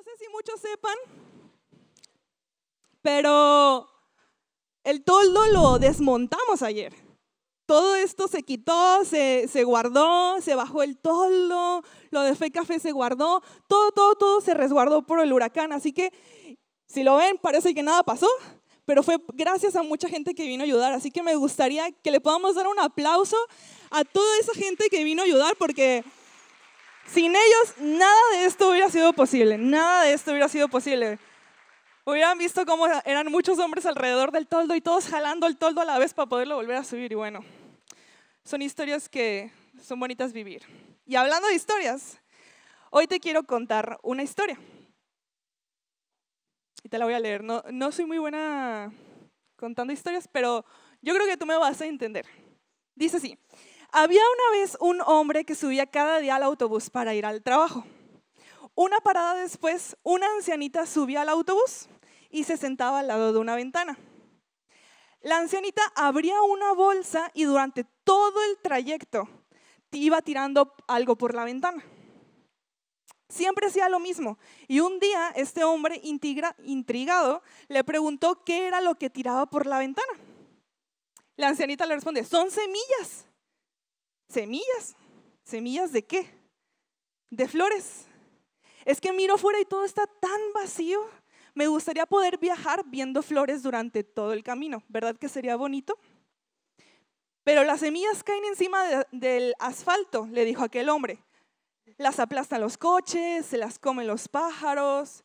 no sé si muchos sepan, pero el toldo lo desmontamos ayer. Todo esto se quitó, se, se, guardó, se bajó el toldo, lo de Fe Café se guardó, todo, todo, todo se resguardó por el huracán. Así que, si lo ven, parece que nada pasó, pero fue gracias a mucha gente que vino a ayudar. Así que me gustaría que le podamos dar un aplauso a toda esa gente que vino a ayudar, porque sin ellos nada de esto hubiera sido posible, nada de esto hubiera sido posible. Hubieran visto cómo eran muchos hombres alrededor del toldo y todos jalando el toldo a la vez para poderlo volver a subir. Y bueno, son historias que son bonitas vivir. Y hablando de historias, hoy te quiero contar una historia. Y te la voy a leer. No, no soy muy buena contando historias, pero yo creo que tú me vas a entender. Dice así, había una vez un hombre que subía cada día al autobús para ir al trabajo. Una parada después, una ancianita subía al autobús y se sentaba al lado de una ventana. La ancianita abría una bolsa y durante todo el trayecto iba tirando algo por la ventana. Siempre hacía lo mismo. Y un día este hombre intrigado le preguntó qué era lo que tiraba por la ventana. La ancianita le responde, son semillas. ¿Semillas? ¿Semillas de qué? De flores. Es que miro fuera y todo está tan vacío. Me gustaría poder viajar viendo flores durante todo el camino. ¿Verdad que sería bonito? Pero las semillas caen encima del asfalto, le dijo aquel hombre. Las aplastan los coches, se las comen los pájaros.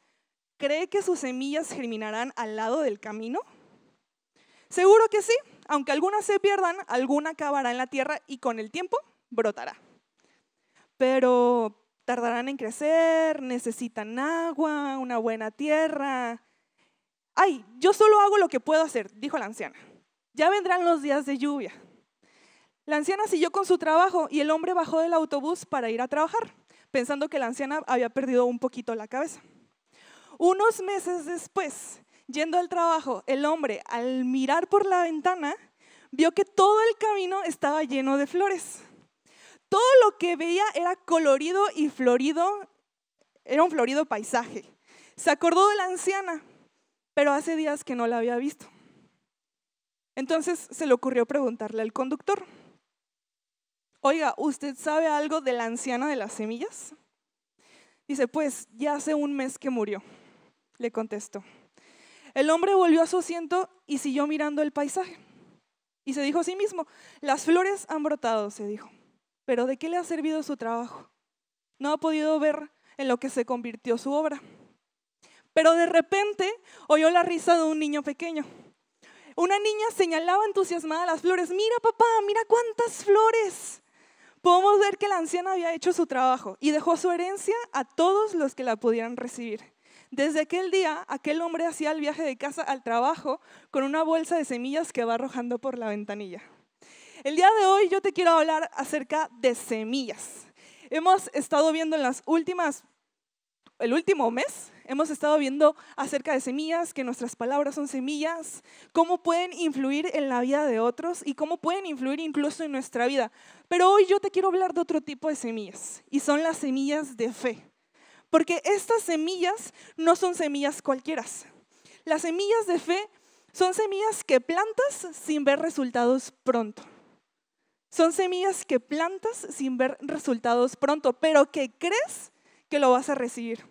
¿Cree que sus semillas germinarán al lado del camino? Seguro que sí, aunque algunas se pierdan, alguna acabará en la tierra y con el tiempo brotará. Pero tardarán en crecer, necesitan agua, una buena tierra. Ay, yo solo hago lo que puedo hacer, dijo la anciana. Ya vendrán los días de lluvia. La anciana siguió con su trabajo y el hombre bajó del autobús para ir a trabajar, pensando que la anciana había perdido un poquito la cabeza. Unos meses después, yendo al trabajo, el hombre, al mirar por la ventana, vio que todo el camino estaba lleno de flores. Todo lo que veía era colorido y florido, era un florido paisaje. Se acordó de la anciana, pero hace días que no la había visto. Entonces se le ocurrió preguntarle al conductor, oiga, ¿usted sabe algo de la anciana de las semillas? Dice, pues ya hace un mes que murió, le contestó. El hombre volvió a su asiento y siguió mirando el paisaje. Y se dijo a sí mismo, las flores han brotado, se dijo. Pero ¿de qué le ha servido su trabajo? No ha podido ver en lo que se convirtió su obra. Pero de repente oyó la risa de un niño pequeño. Una niña señalaba entusiasmada las flores. Mira papá, mira cuántas flores. Podemos ver que la anciana había hecho su trabajo y dejó su herencia a todos los que la pudieran recibir. Desde aquel día, aquel hombre hacía el viaje de casa al trabajo con una bolsa de semillas que va arrojando por la ventanilla. El día de hoy yo te quiero hablar acerca de semillas. Hemos estado viendo en las últimas, el último mes, hemos estado viendo acerca de semillas, que nuestras palabras son semillas, cómo pueden influir en la vida de otros y cómo pueden influir incluso en nuestra vida. Pero hoy yo te quiero hablar de otro tipo de semillas y son las semillas de fe. Porque estas semillas no son semillas cualquiera. Las semillas de fe son semillas que plantas sin ver resultados pronto. Son semillas que plantas sin ver resultados pronto, pero que crees que lo vas a recibir.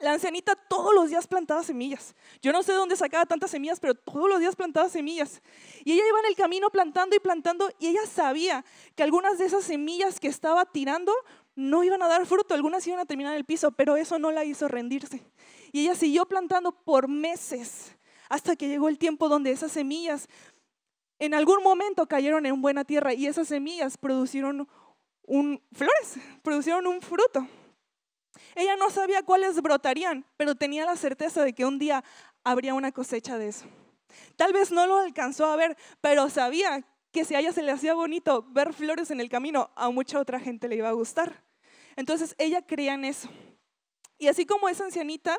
La ancianita todos los días plantaba semillas. Yo no sé de dónde sacaba tantas semillas, pero todos los días plantaba semillas. Y ella iba en el camino plantando y plantando y ella sabía que algunas de esas semillas que estaba tirando no iban a dar fruto, algunas iban a terminar en el piso, pero eso no la hizo rendirse. Y ella siguió plantando por meses hasta que llegó el tiempo donde esas semillas en algún momento cayeron en buena tierra y esas semillas producieron un, flores, producieron un fruto. Ella no sabía cuáles brotarían, pero tenía la certeza de que un día habría una cosecha de eso. Tal vez no lo alcanzó a ver, pero sabía que si a ella se le hacía bonito ver flores en el camino, a mucha otra gente le iba a gustar. Entonces ella creía en eso. Y así como esa ancianita,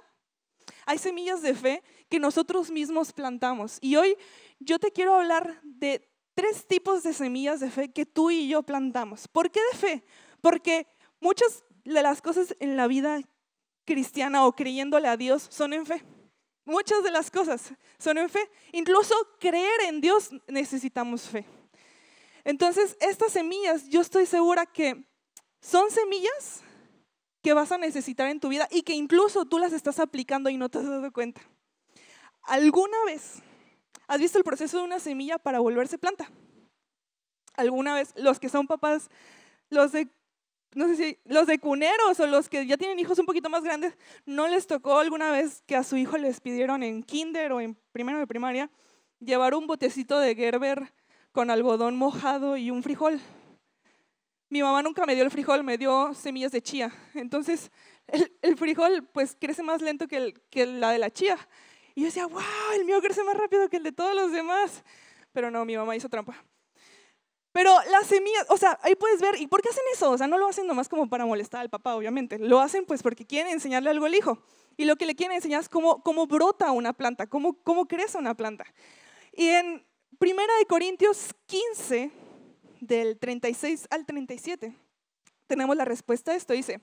hay semillas de fe que nosotros mismos plantamos. Y hoy yo te quiero hablar de tres tipos de semillas de fe que tú y yo plantamos. ¿Por qué de fe? Porque muchas de las cosas en la vida cristiana o creyéndole a Dios son en fe. Muchas de las cosas son en fe. Incluso creer en Dios necesitamos fe. Entonces, estas semillas, yo estoy segura que son semillas que vas a necesitar en tu vida y que incluso tú las estás aplicando y no te has dado cuenta. ¿Alguna vez has visto el proceso de una semilla para volverse planta? ¿Alguna vez los que son papás, los de no sé si los de cuneros o los que ya tienen hijos un poquito más grandes, ¿no les tocó alguna vez que a su hijo les pidieron en kinder o en primero de primaria llevar un botecito de Gerber con algodón mojado y un frijol? Mi mamá nunca me dio el frijol, me dio semillas de chía. Entonces, el, frijol pues crece más lento que, que la de la chía. Y yo decía, wow, el mío crece más rápido que el de todos los demás. Pero no, mi mamá hizo trampa. Pero las semillas, o sea, ahí puedes ver, ¿y por qué hacen eso? O sea, no lo hacen nomás como para molestar al papá, obviamente. Lo hacen pues porque quieren enseñarle algo al hijo. Y lo que le quieren enseñar es cómo, cómo brota una planta, cómo, cómo crece una planta. Y en Primera de Corintios 15, del 36 al 37, tenemos la respuesta a esto. Dice,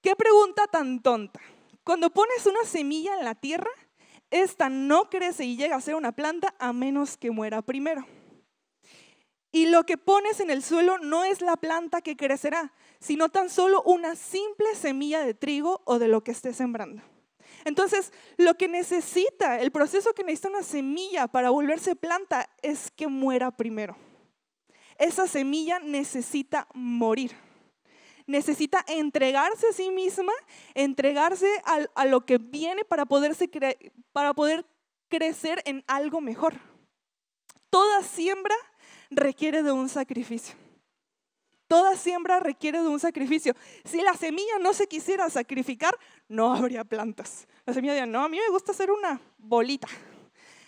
¿qué pregunta tan tonta? Cuando pones una semilla en la tierra, esta no crece y llega a ser una planta a menos que muera primero. Y lo que pones en el suelo no es la planta que crecerá, sino tan solo una simple semilla de trigo o de lo que estés sembrando. Entonces, lo que necesita, el proceso que necesita una semilla para volverse planta es que muera primero. Esa semilla necesita morir. Necesita entregarse a sí misma, entregarse a, lo que viene para, poderse para poder crecer en algo mejor. Toda siembra requiere de un sacrificio. Toda siembra requiere de un sacrificio. Si la semilla no se quisiera sacrificar, no habría plantas. La semilla diría, no, a mí me gusta hacer una bolita.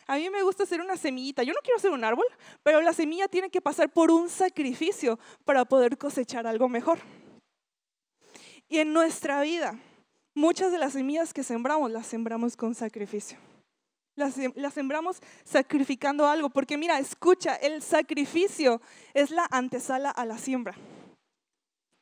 A mí me gusta hacer una semillita. Yo no quiero hacer un árbol, pero la semilla tiene que pasar por un sacrificio para poder cosechar algo mejor. Y en nuestra vida, muchas de las semillas que sembramos las sembramos con sacrificio la, sembramos sacrificando algo, porque mira, escucha, el sacrificio es la antesala a la siembra.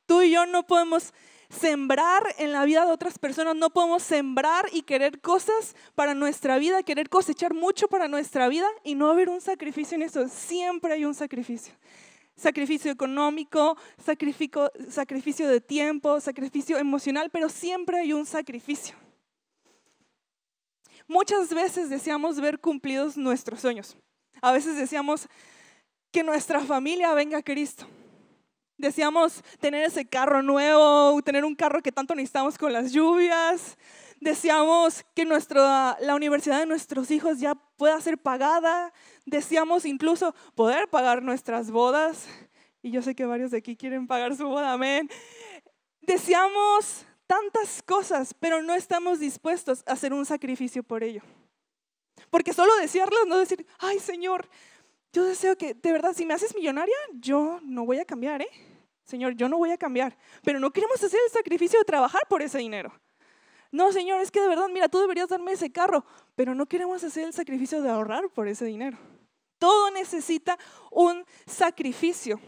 Tú y yo no podemos sembrar en la vida de otras personas, no podemos sembrar y querer cosas para nuestra vida, querer cosechar mucho para nuestra vida y no haber un sacrificio en eso. Siempre hay un sacrificio. Sacrificio económico, sacrificio, sacrificio de tiempo, sacrificio emocional, pero siempre hay un sacrificio. Muchas veces deseamos ver cumplidos nuestros sueños. A veces deseamos que nuestra familia venga a Cristo. Deseamos tener ese carro nuevo, tener un carro que tanto necesitamos con las lluvias. Deseamos que nuestra, la universidad de nuestros hijos ya pueda ser pagada. Deseamos incluso poder pagar nuestras bodas. Y yo sé que varios de aquí quieren pagar su boda, amén. Deseamos tantas cosas, pero no estamos dispuestos a hacer un sacrificio por ello. Porque solo desearlas, no decir, ay Señor, yo deseo que, de verdad, si me haces millonaria, yo no voy a cambiar, ¿eh? Señor, yo no voy a cambiar. Pero no queremos hacer el sacrificio de trabajar por ese dinero. No, Señor, es que de verdad, mira, tú deberías darme ese carro, pero no queremos hacer el sacrificio de ahorrar por ese dinero. Todo necesita un sacrificio.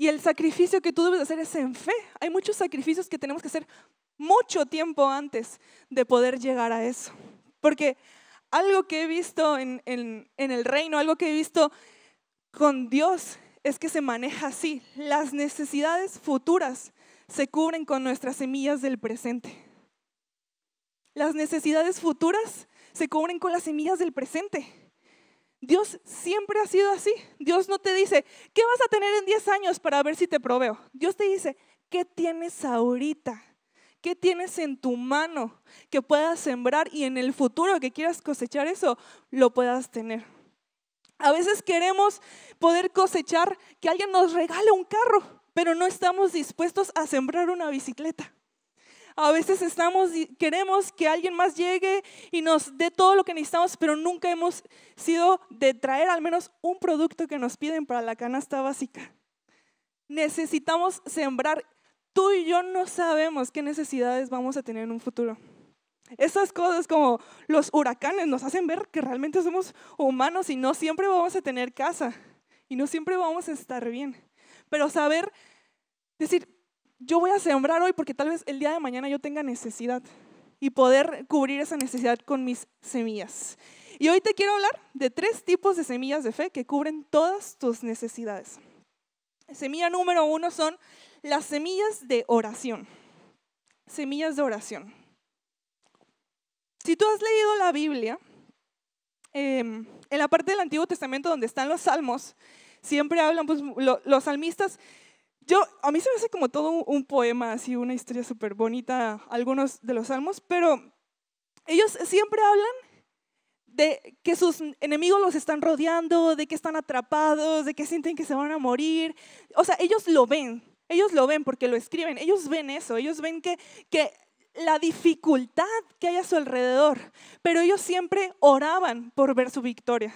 Y el sacrificio que tú debes hacer es en fe. Hay muchos sacrificios que tenemos que hacer mucho tiempo antes de poder llegar a eso. Porque algo que he visto en, en, el reino, algo que he visto con Dios, es que se maneja así. Las necesidades futuras se cubren con nuestras semillas del presente. Las necesidades futuras se cubren con las semillas del presente. Dios siempre ha sido así. Dios no te dice, ¿qué vas a tener en 10 años para ver si te proveo? Dios te dice, ¿qué tienes ahorita? ¿Qué tienes en tu mano que puedas sembrar y en el futuro que quieras cosechar eso, lo puedas tener? A veces queremos poder cosechar que alguien nos regale un carro, pero no estamos dispuestos a sembrar una bicicleta. A veces estamos, queremos que alguien más llegue y nos dé todo lo que necesitamos, pero nunca hemos sido de traer al menos un producto que nos piden para la canasta básica. Necesitamos sembrar. Tú y yo no sabemos qué necesidades vamos a tener en un futuro. Esas cosas como los huracanes nos hacen ver que realmente somos humanos y no siempre vamos a tener casa y no siempre vamos a estar bien. Pero saber, decir, yo voy a sembrar hoy porque tal vez el día de mañana yo tenga necesidad y poder cubrir esa necesidad con mis semillas. Y hoy te quiero hablar de tres tipos de semillas de fe que cubren todas tus necesidades. Semilla número uno son las semillas de oración. Semillas de oración. Si tú has leído la Biblia, em, en la parte del Antiguo Testamento donde están los salmos, siempre hablan, pues los salmistas, yo, a mí se me hace como todo un, poema, así una historia súper bonita, algunos de los salmos, pero ellos siempre hablan de que sus enemigos los están rodeando, de que están atrapados, de que sienten que se van a morir. O sea, ellos lo ven, ellos lo ven porque lo escriben, ellos ven eso, ellos ven que, que la dificultad que hay a su alrededor, pero ellos siempre oraban por ver su victoria.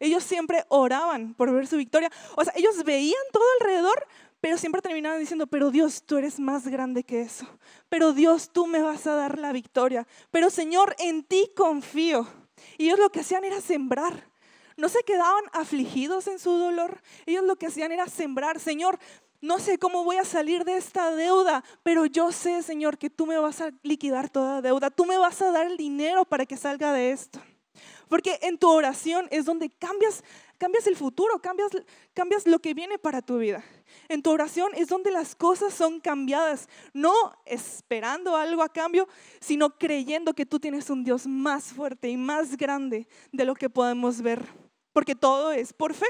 Ellos siempre oraban por ver su victoria. O sea, ellos veían todo alrededor, pero siempre terminaban diciendo, pero Dios, tú eres más grande que eso. Pero Dios, tú me vas a dar la victoria. Pero Señor, en ti confío. Y ellos lo que hacían era sembrar. No se quedaban afligidos en su dolor. Ellos lo que hacían era sembrar. Señor, no sé cómo voy a salir de esta deuda, pero yo sé, Señor, que tú me vas a liquidar toda deuda. Tú me vas a dar el dinero para que salga de esto. Porque en tu oración es donde cambias, cambias el futuro, cambias, cambias lo que viene para tu vida. En tu oración es donde las cosas son cambiadas, no esperando algo a cambio, sino creyendo que tú tienes un Dios más fuerte y más grande de lo que podemos ver. Porque todo es por fe.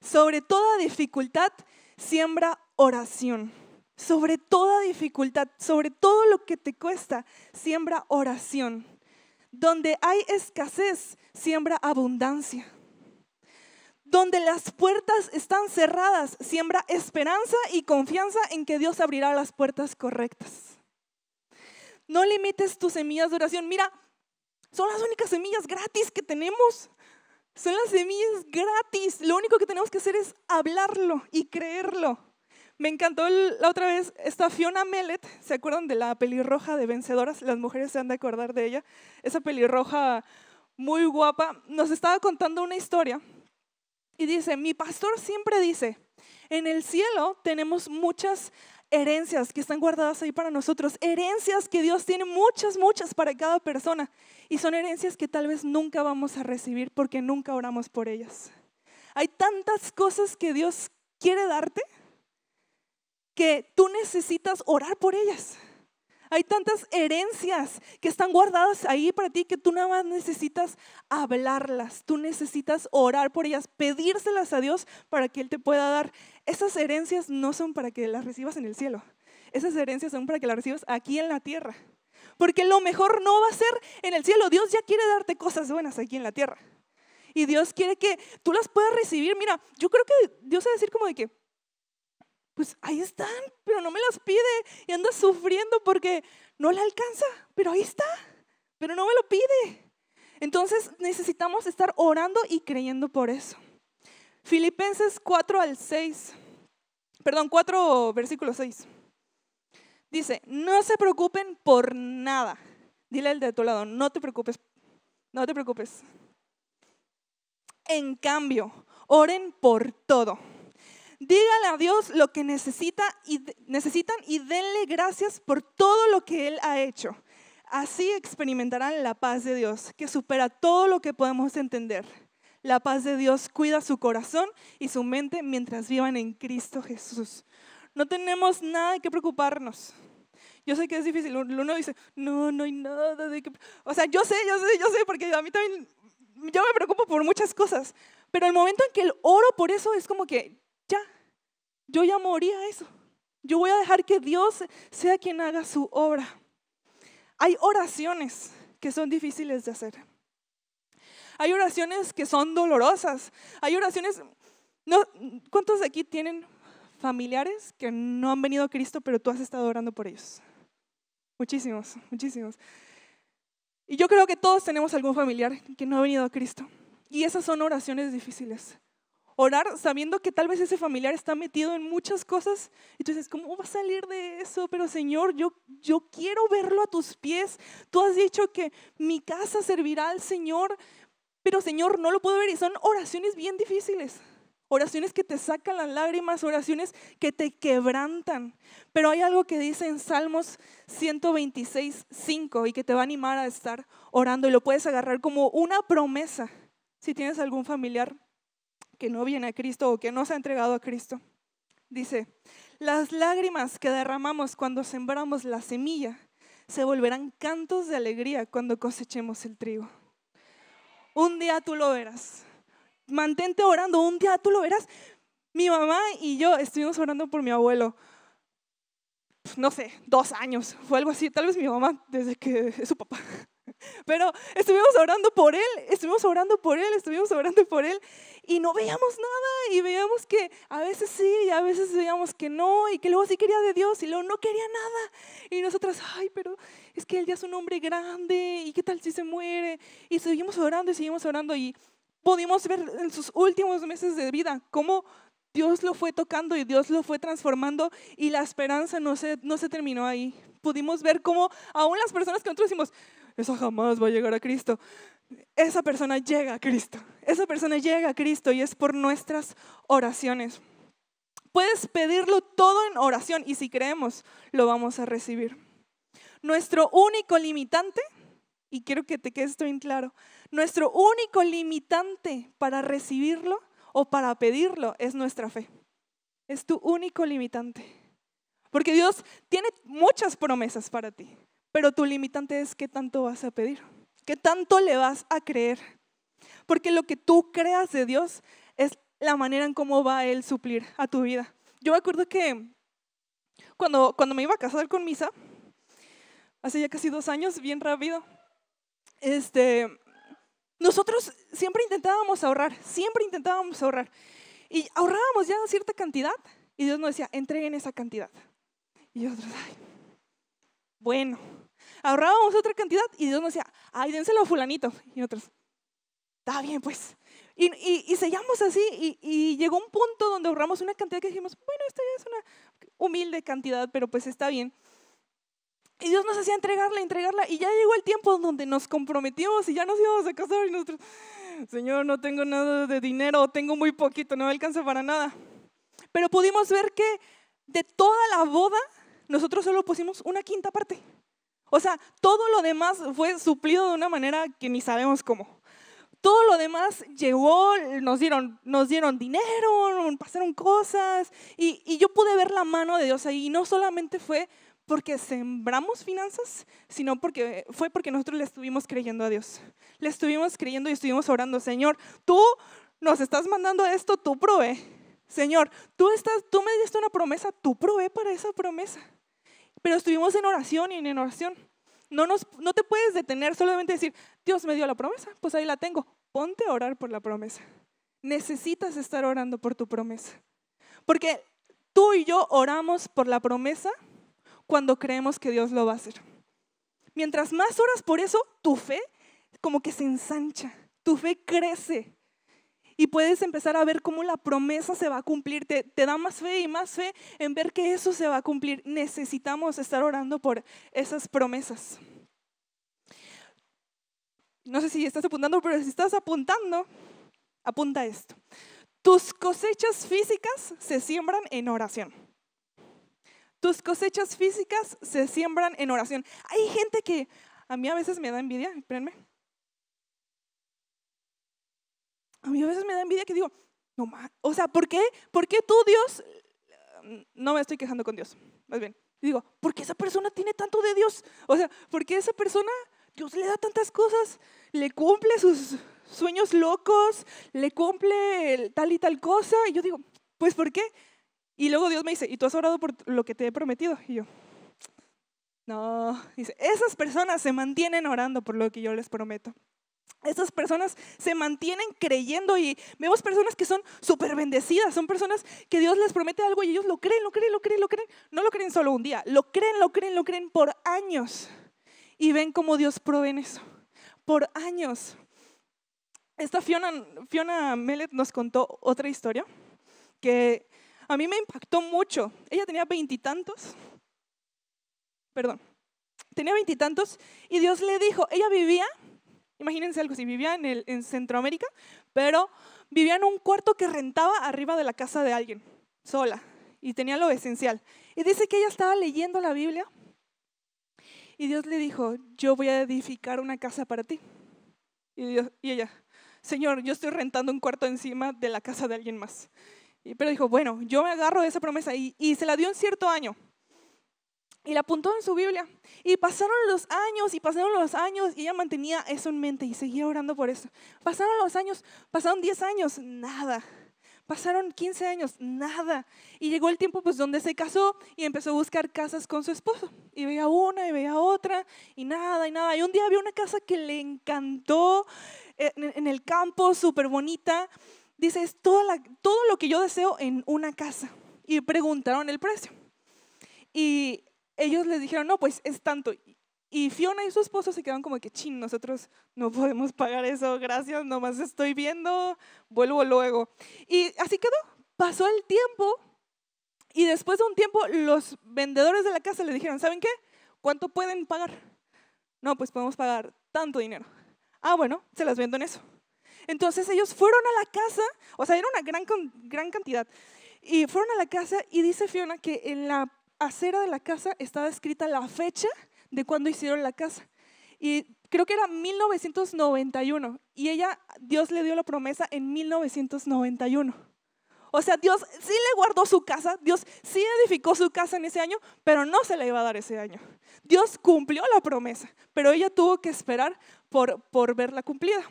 Sobre toda dificultad, siembra oración. Sobre toda dificultad, sobre todo lo que te cuesta, siembra oración. Donde hay escasez, siembra abundancia. Donde las puertas están cerradas, siembra esperanza y confianza en que Dios abrirá las puertas correctas. No limites tus semillas de oración. Mira, son las únicas semillas gratis que tenemos. Son las semillas gratis. Lo único que tenemos que hacer es hablarlo y creerlo. Me encantó la otra vez esta Fiona Mellet. ¿Se acuerdan de la pelirroja de Vencedoras? Las mujeres se han de acordar de ella. Esa pelirroja muy guapa. Nos estaba contando una historia. Y dice, mi pastor siempre dice, en el cielo tenemos muchas herencias que están guardadas ahí para nosotros, herencias que Dios tiene muchas, muchas para cada persona. Y son herencias que tal vez nunca vamos a recibir porque nunca oramos por ellas. Hay tantas cosas que Dios quiere darte que tú necesitas orar por ellas. Hay tantas herencias que están guardadas ahí para ti que tú nada más necesitas hablarlas, tú necesitas orar por ellas, pedírselas a Dios para que Él te pueda dar. Esas herencias no son para que las recibas en el cielo, esas herencias son para que las recibas aquí en la tierra. Porque lo mejor no va a ser en el cielo, Dios ya quiere darte cosas buenas aquí en la tierra. Y Dios quiere que tú las puedas recibir. Mira, yo creo que Dios va a decir como de que, pues ahí están, pero no me las pide y anda sufriendo porque no le alcanza, pero ahí está, pero no me lo pide. Entonces necesitamos estar orando y creyendo por eso. Filipenses 4 al 6, perdón, 4 versículo 6. Dice, no se preocupen por nada. Dile al de tu lado, no te preocupes, no te preocupes. En cambio, oren por todo Díganle a Dios lo que necesita y, necesitan y denle gracias por todo lo que Él ha hecho. Así experimentarán la paz de Dios, que supera todo lo que podemos entender. La paz de Dios cuida su corazón y su mente mientras vivan en Cristo Jesús. No tenemos nada que preocuparnos. Yo sé que es difícil. Uno dice, no, no hay nada de que... O sea, yo sé, yo sé, yo sé, porque a mí también, yo me preocupo por muchas cosas. Pero el momento en que el oro por eso es como que, ya, yo ya morí a eso. Yo voy a dejar que Dios sea quien haga su obra. Hay oraciones que son difíciles de hacer. Hay oraciones que son dolorosas. Hay oraciones... No, ¿Cuántos de aquí tienen familiares que no han venido a Cristo, pero tú has estado orando por ellos? Muchísimos, muchísimos. Y yo creo que todos tenemos algún familiar que no ha venido a Cristo. Y esas son oraciones difíciles. Orar sabiendo que tal vez ese familiar está metido en muchas cosas y tú dices, ¿cómo va a salir de eso? Pero Señor, yo, yo quiero verlo a tus pies. Tú has dicho que mi casa servirá al Señor, pero Señor, no lo puedo ver y son oraciones bien difíciles. oraciones que te sacan las lágrimas, oraciones que te quebrantan. Pero hay algo que dice en Salmos 126, 5 y que te va a animar a estar orando y lo puedes agarrar como una promesa si tienes algún familiar que no viene a Cristo o que no se ha entregado a Cristo. Dice, las lágrimas que derramamos cuando sembramos la semilla se volverán cantos de alegría cuando cosechemos el trigo. Un día tú lo verás. Mantente orando, un día tú lo verás. Mi mamá y yo estuvimos orando por mi abuelo. No sé, dos años, fue algo así. Tal vez mi mamá desde que es su papá. Pero estuvimos orando por él, estuvimos orando por él, estuvimos orando por él y no veíamos nada y veíamos que a veces sí y a veces veíamos que no y que luego sí quería de Dios y luego no quería nada. Y nosotras, ay, pero es que él ya es un hombre grande y qué tal si se muere. Y seguimos orando y seguimos orando y pudimos ver en sus últimos meses de vida cómo Dios lo fue tocando y Dios lo fue transformando y la esperanza no se, no se terminó ahí. Pudimos ver cómo aún las personas que nosotros decimos, esa jamás va a llegar a Cristo. Esa persona llega a Cristo. Esa persona llega a Cristo y es por nuestras oraciones. Puedes pedirlo todo en oración y si creemos, lo vamos a recibir. Nuestro único limitante, y quiero que te quede esto bien claro, nuestro único limitante para recibirlo o para pedirlo es nuestra fe. Es tu único limitante. Porque Dios tiene muchas promesas para ti. Pero tu limitante es qué tanto vas a pedir, qué tanto le vas a creer. Porque lo que tú creas de Dios es la manera en cómo va Él suplir a tu vida. Yo me acuerdo que cuando, cuando me iba a casar con Misa, hace ya casi dos años, bien rápido, este, nosotros siempre intentábamos ahorrar, siempre intentábamos ahorrar. Y ahorrábamos ya cierta cantidad y Dios nos decía, entreguen esa cantidad. Y nosotros, ay, bueno, ahorrábamos otra cantidad y Dios nos decía, ay, dénselo a fulanito. Y otros, está bien, pues. Y, y, seguíamos así y, y, llegó un punto donde ahorramos una cantidad que dijimos, bueno, esta ya es una humilde cantidad, pero pues está bien. Y Dios nos hacía entregarla, entregarla. Y ya llegó el tiempo donde nos comprometimos y ya nos íbamos a casar. Y nosotros, Señor, no tengo nada de dinero, tengo muy poquito, no me alcanza para nada. Pero pudimos ver que de toda la boda, nosotros solo pusimos una quinta parte. O sea, todo lo demás fue suplido de una manera que ni sabemos cómo. Todo lo demás llegó, nos dieron, nos dieron dinero, pasaron cosas y, y yo pude ver la mano de Dios ahí. Y no solamente fue porque sembramos finanzas, sino porque fue porque nosotros le estuvimos creyendo a Dios. Le estuvimos creyendo y estuvimos orando, Señor, tú nos estás mandando esto, tú provee. Señor, tú, estás, tú me diste una promesa, tú provee para esa promesa. Pero estuvimos en oración y en oración. No, nos, no te puedes detener solamente decir, Dios me dio la promesa, pues ahí la tengo. Ponte a orar por la promesa. Necesitas estar orando por tu promesa. Porque tú y yo oramos por la promesa cuando creemos que Dios lo va a hacer. Mientras más oras por eso, tu fe como que se ensancha, tu fe crece y puedes empezar a ver cómo la promesa se va a cumplir. Te, da más fe y más fe en ver que eso se va a cumplir. Necesitamos estar orando por esas promesas. No sé si estás apuntando, pero si estás apuntando, apunta esto. Tus cosechas físicas se siembran en oración. Tus cosechas físicas se siembran en oración. Hay gente que a mí a veces me da envidia, espérenme. A mí a veces me da envidia que digo, no más, o sea, ¿por qué? ¿Por qué tú, Dios? No me estoy quejando con Dios, más bien. Digo, ¿por qué esa persona tiene tanto de Dios? O sea, ¿por qué esa persona, Dios le da tantas cosas? Le cumple sus sueños locos, le cumple tal y tal cosa. Y yo digo, pues ¿por qué? Y luego Dios me dice, ¿y tú has orado por lo que te he prometido? Y yo, no, dice, esas personas se mantienen orando por lo que yo les prometo. Estas personas se mantienen creyendo y vemos personas que son súper bendecidas, son personas que Dios les promete algo y ellos lo creen, lo creen, lo creen, lo creen. No lo creen solo un día, lo creen, lo creen, lo creen por años. Y ven cómo Dios provee en eso, por años. Esta Fiona, Fiona Mellet nos contó otra historia que a mí me impactó mucho. Ella tenía veintitantos, perdón, tenía veintitantos y Dios le dijo, ella vivía Imagínense algo, si vivía en, el, en Centroamérica, pero vivía en un cuarto que rentaba arriba de la casa de alguien, sola, y tenía lo esencial. Y dice que ella estaba leyendo la Biblia y Dios le dijo, yo voy a edificar una casa para ti. Y ella, Señor, yo estoy rentando un cuarto encima de la casa de alguien más. Y, pero dijo, bueno, yo me agarro de esa promesa y, y se la dio en cierto año. Y la apuntó en su Biblia. Y pasaron los años y pasaron los años y ella mantenía eso en mente y seguía orando por eso. Pasaron los años, pasaron 10 años, nada. Pasaron 15 años, nada. Y llegó el tiempo pues donde se casó y empezó a buscar casas con su esposo. Y veía una y veía otra y nada y nada. Y un día había una casa que le encantó eh, en el campo, súper bonita. Dice, es todo lo que yo deseo en una casa. Y preguntaron el precio. Y ellos les dijeron, no, pues es tanto. Y Fiona y su esposo se quedaron como que, chin, nosotros no podemos pagar eso, gracias, nomás estoy viendo, vuelvo luego. Y así quedó. Pasó el tiempo y después de un tiempo los vendedores de la casa le dijeron, ¿saben qué? ¿Cuánto pueden pagar? No, pues podemos pagar tanto dinero. Ah, bueno, se las vendo en eso. Entonces ellos fueron a la casa, o sea, era una gran, gran cantidad, y fueron a la casa y dice Fiona que en la acera de la casa estaba escrita la fecha de cuando hicieron la casa. Y creo que era 1991. Y ella, Dios le dio la promesa en 1991. O sea, Dios sí le guardó su casa, Dios sí edificó su casa en ese año, pero no se la iba a dar ese año. Dios cumplió la promesa, pero ella tuvo que esperar por, por verla cumplida.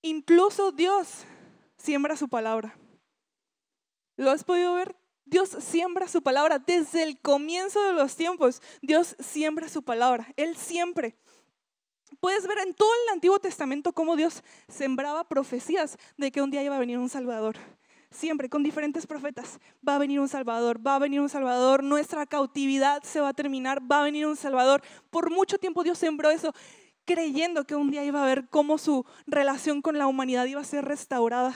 Incluso Dios siembra su palabra. ¿Lo has podido ver? Dios siembra su palabra desde el comienzo de los tiempos. Dios siembra su palabra. Él siempre. Puedes ver en todo el Antiguo Testamento cómo Dios sembraba profecías de que un día iba a venir un Salvador. Siempre, con diferentes profetas. Va a venir un Salvador, va a venir un Salvador, nuestra cautividad se va a terminar, va a venir un Salvador. Por mucho tiempo Dios sembró eso, creyendo que un día iba a ver cómo su relación con la humanidad iba a ser restaurada.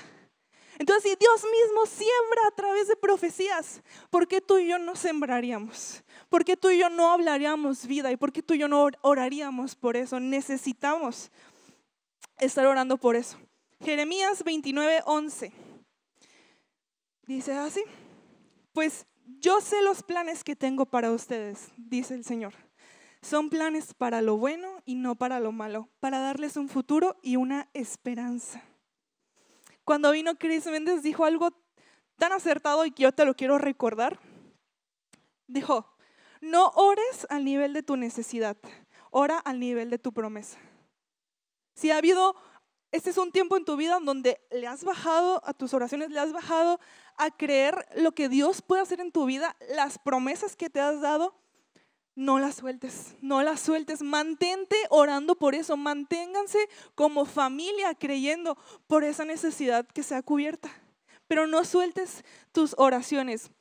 Entonces, si Dios mismo siembra a través de profecías, ¿por qué tú y yo no sembraríamos? ¿Por qué tú y yo no hablaríamos vida? ¿Y por qué tú y yo no oraríamos por eso? Necesitamos estar orando por eso. Jeremías 29, 11. Dice así, pues yo sé los planes que tengo para ustedes, dice el Señor. Son planes para lo bueno y no para lo malo, para darles un futuro y una esperanza. Cuando vino Chris Méndez dijo algo tan acertado y que yo te lo quiero recordar. Dijo, no ores al nivel de tu necesidad, ora al nivel de tu promesa. Si ha habido, este es un tiempo en tu vida donde le has bajado a tus oraciones, le has bajado a creer lo que Dios puede hacer en tu vida, las promesas que te has dado, no las sueltes, no las sueltes. Mantente orando por eso, manténganse como familia creyendo por esa necesidad que sea cubierta. Pero no sueltes tus oraciones.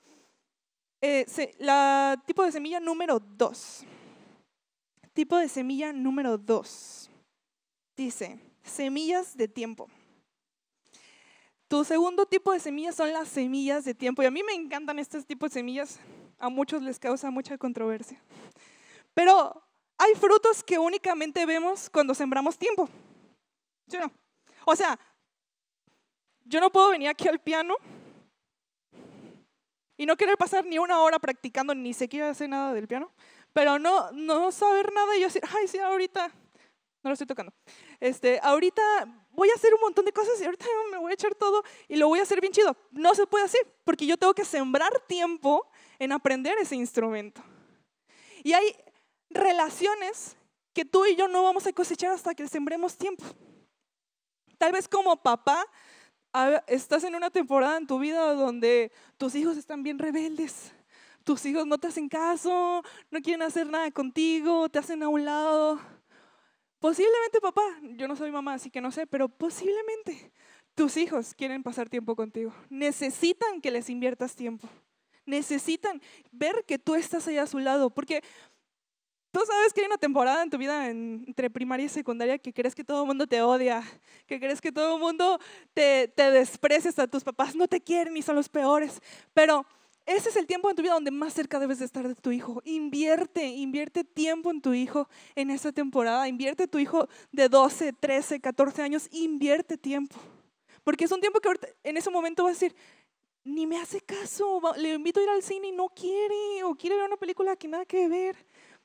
Eh, la tipo de semilla número dos. Tipo de semilla número dos. Dice, semillas de tiempo. Tu segundo tipo de semillas son las semillas de tiempo. Y a mí me encantan estos tipos de semillas a muchos les causa mucha controversia. Pero hay frutos que únicamente vemos cuando sembramos tiempo. ¿Sí o no? O sea, yo no puedo venir aquí al piano y no querer pasar ni una hora practicando, ni siquiera hacer nada del piano, pero no, no saber nada y yo decir, ay, sí, ahorita, no lo estoy tocando. Este, ahorita voy a hacer un montón de cosas y ahorita me voy a echar todo y lo voy a hacer bien chido. No se puede así, porque yo tengo que sembrar tiempo en aprender ese instrumento. Y hay relaciones que tú y yo no vamos a cosechar hasta que sembremos tiempo. Tal vez como papá estás en una temporada en tu vida donde tus hijos están bien rebeldes. Tus hijos no te hacen caso, no quieren hacer nada contigo, te hacen a un lado. Posiblemente papá, yo no soy mamá, así que no sé, pero posiblemente tus hijos quieren pasar tiempo contigo. Necesitan que les inviertas tiempo necesitan ver que tú estás ahí a su lado, porque tú sabes que hay una temporada en tu vida entre primaria y secundaria que crees que todo el mundo te odia, que crees que todo el mundo te, te desprecia, hasta tus papás no te quieren y son los peores, pero ese es el tiempo en tu vida donde más cerca debes de estar de tu hijo. Invierte, invierte tiempo en tu hijo en esta temporada. Invierte tu hijo de 12, 13, 14 años. Invierte tiempo. Porque es un tiempo que en ese momento va a decir, ni me hace caso, le invito a ir al cine y no quiere, o quiere ver una película que nada que ver.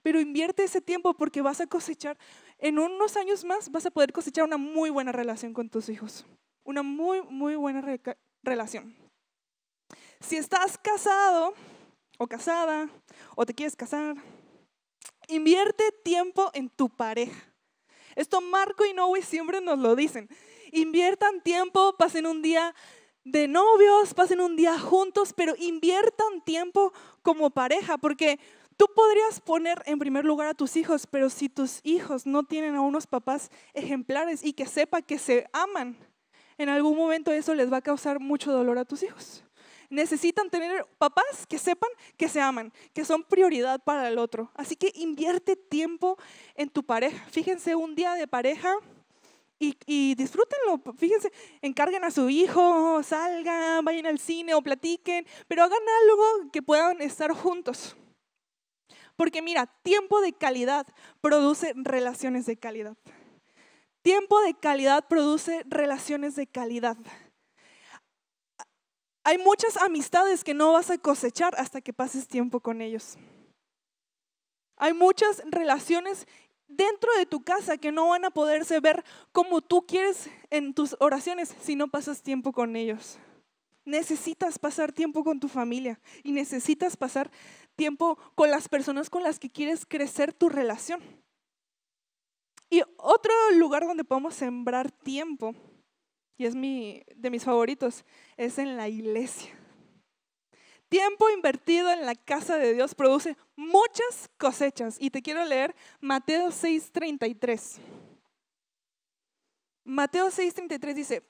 Pero invierte ese tiempo porque vas a cosechar. En unos años más vas a poder cosechar una muy buena relación con tus hijos. Una muy, muy buena relación. Si estás casado o casada o te quieres casar, invierte tiempo en tu pareja. Esto Marco y Noé siempre nos lo dicen. Inviertan tiempo, pasen un día de novios, pasen un día juntos, pero inviertan tiempo como pareja, porque tú podrías poner en primer lugar a tus hijos, pero si tus hijos no tienen a unos papás ejemplares y que sepa que se aman, en algún momento eso les va a causar mucho dolor a tus hijos necesitan tener papás que sepan que se aman, que son prioridad para el otro. Así que invierte tiempo en tu pareja. Fíjense un día de pareja y, disfrútenlo. Fíjense, encarguen a su hijo, salgan, vayan al cine o platiquen, pero hagan algo que puedan estar juntos. Porque mira, tiempo de calidad produce relaciones de calidad. Tiempo de calidad produce relaciones de calidad. Hay muchas amistades que no vas a cosechar hasta que pases tiempo con ellos. Hay muchas relaciones dentro de tu casa que no van a poderse ver como tú quieres en tus oraciones si no pasas tiempo con ellos. Necesitas pasar tiempo con tu familia y necesitas pasar tiempo con las personas con las que quieres crecer tu relación. Y otro lugar donde podemos sembrar tiempo y es mi, de mis favoritos, es en la iglesia. Tiempo invertido en la casa de Dios produce muchas cosechas. Y te quiero leer Mateo 6:33. Mateo 6:33 dice,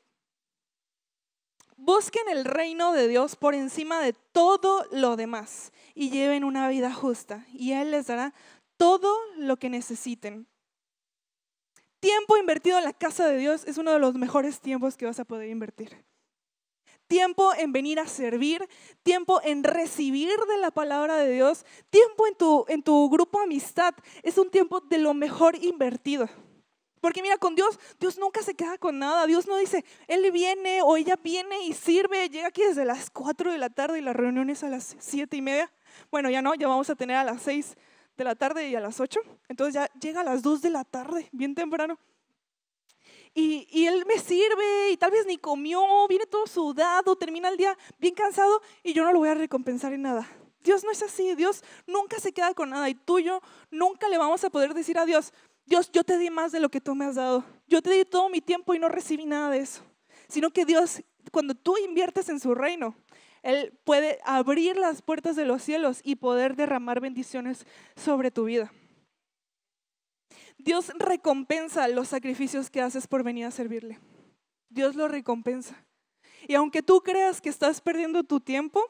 busquen el reino de Dios por encima de todo lo demás y lleven una vida justa y Él les dará todo lo que necesiten tiempo invertido en la casa de Dios es uno de los mejores tiempos que vas a poder invertir. Tiempo en venir a servir, tiempo en recibir de la palabra de Dios, tiempo en tu, en tu grupo amistad, es un tiempo de lo mejor invertido. Porque mira, con Dios, Dios nunca se queda con nada. Dios no dice, Él viene o ella viene y sirve, llega aquí desde las 4 de la tarde y las reuniones a las 7 y media. Bueno, ya no, ya vamos a tener a las 6 de la tarde y a las 8. Entonces ya llega a las 2 de la tarde, bien temprano. Y, él me sirve y tal vez ni comió, viene todo sudado, termina el día bien cansado y yo no lo voy a recompensar en nada. Dios no es así, Dios nunca se queda con nada y tú y yo nunca le vamos a poder decir a Dios, Dios, yo te di más de lo que tú me has dado. Yo te di todo mi tiempo y no recibí nada de eso. Sino que Dios, cuando tú inviertes en su reino, él puede abrir las puertas de los cielos y poder derramar bendiciones sobre tu vida. Dios recompensa los sacrificios que haces por venir a servirle. Dios lo recompensa. Y aunque tú creas que estás perdiendo tu tiempo,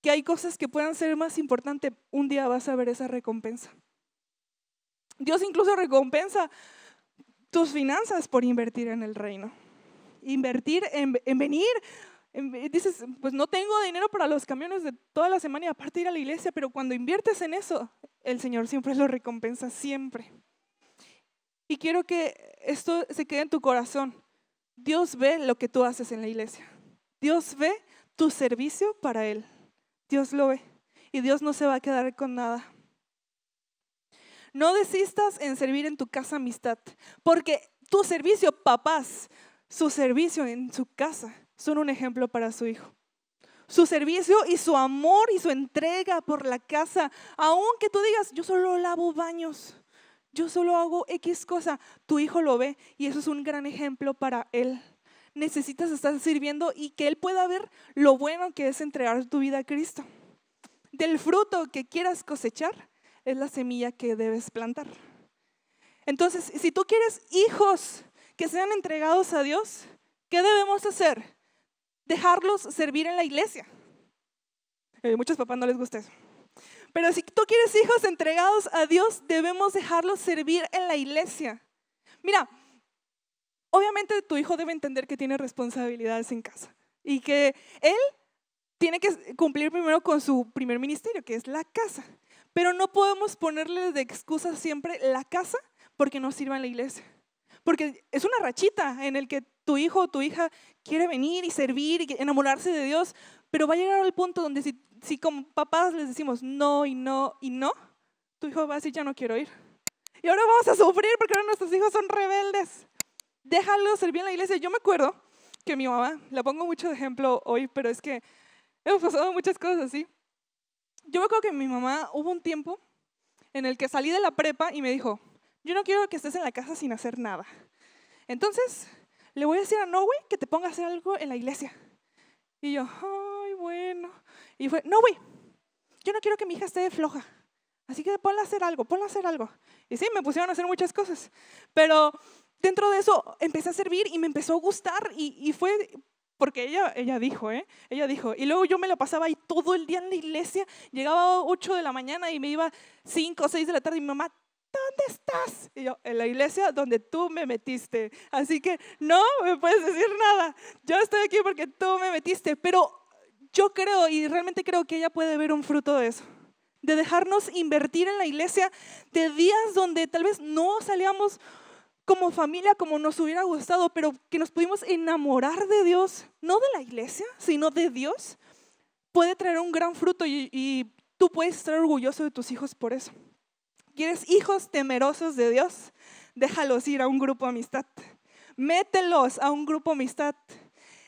que hay cosas que puedan ser más importantes, un día vas a ver esa recompensa. Dios incluso recompensa tus finanzas por invertir en el reino. Invertir en, en venir dices, pues no tengo dinero para los camiones de toda la semana y aparte ir a la iglesia, pero cuando inviertes en eso, el Señor siempre lo recompensa, siempre. Y quiero que esto se quede en tu corazón. Dios ve lo que tú haces en la iglesia. Dios ve tu servicio para Él. Dios lo ve. Y Dios no se va a quedar con nada. No desistas en servir en tu casa amistad, porque tu servicio, papás, su servicio en su casa son un ejemplo para su hijo. Su servicio y su amor y su entrega por la casa, aunque tú digas, yo solo lavo baños, yo solo hago X cosa, tu hijo lo ve y eso es un gran ejemplo para él. Necesitas estar sirviendo y que él pueda ver lo bueno que es entregar tu vida a Cristo. Del fruto que quieras cosechar es la semilla que debes plantar. Entonces, si tú quieres hijos que sean entregados a Dios, ¿qué debemos hacer? Dejarlos servir en la iglesia. Eh, muchos papás no les gusta eso. Pero si tú quieres hijos entregados a Dios, debemos dejarlos servir en la iglesia. Mira, obviamente tu hijo debe entender que tiene responsabilidades en casa y que él tiene que cumplir primero con su primer ministerio, que es la casa. Pero no podemos ponerle de excusa siempre la casa porque no sirva en la iglesia. Porque es una rachita en el que tu hijo o tu hija quiere venir y servir y enamorarse de Dios, pero va a llegar al punto donde si, si como papás les decimos no y no y no, tu hijo va a decir ya no quiero ir. Y ahora vamos a sufrir porque ahora nuestros hijos son rebeldes. Déjalo servir en la iglesia. Yo me acuerdo que mi mamá, la pongo mucho de ejemplo hoy, pero es que hemos pasado muchas cosas así. Yo me acuerdo que mi mamá hubo un tiempo en el que salí de la prepa y me dijo, yo no quiero que estés en la casa sin hacer nada. Entonces, le voy a decir a Noé que te ponga a hacer algo en la iglesia. Y yo, ay, bueno. Y fue, no, yo no quiero que mi hija esté floja. Así que ponla a hacer algo, ponla a hacer algo. Y sí, me pusieron a hacer muchas cosas. Pero dentro de eso empecé a servir y me empezó a gustar y, y fue porque ella, ella dijo, ¿eh? Ella dijo. Y luego yo me la pasaba ahí todo el día en la iglesia. Llegaba a 8 de la mañana y me iba 5 o 6 de la tarde y mi mamá, ¿dónde estás? Y yo, en la iglesia donde tú me metiste. Así que no me puedes decir nada. Yo estoy aquí porque tú me metiste. Pero yo creo y realmente creo que ella puede ver un fruto de eso de dejarnos invertir en la iglesia, de días donde tal vez no salíamos como familia como nos hubiera gustado, pero que nos pudimos enamorar de Dios, no de la iglesia, sino de Dios, puede traer un gran fruto y, tú puedes estar orgulloso de tus hijos por eso. ¿Quieres hijos temerosos de Dios? Déjalos ir a un grupo de amistad. Mételos a un grupo de amistad.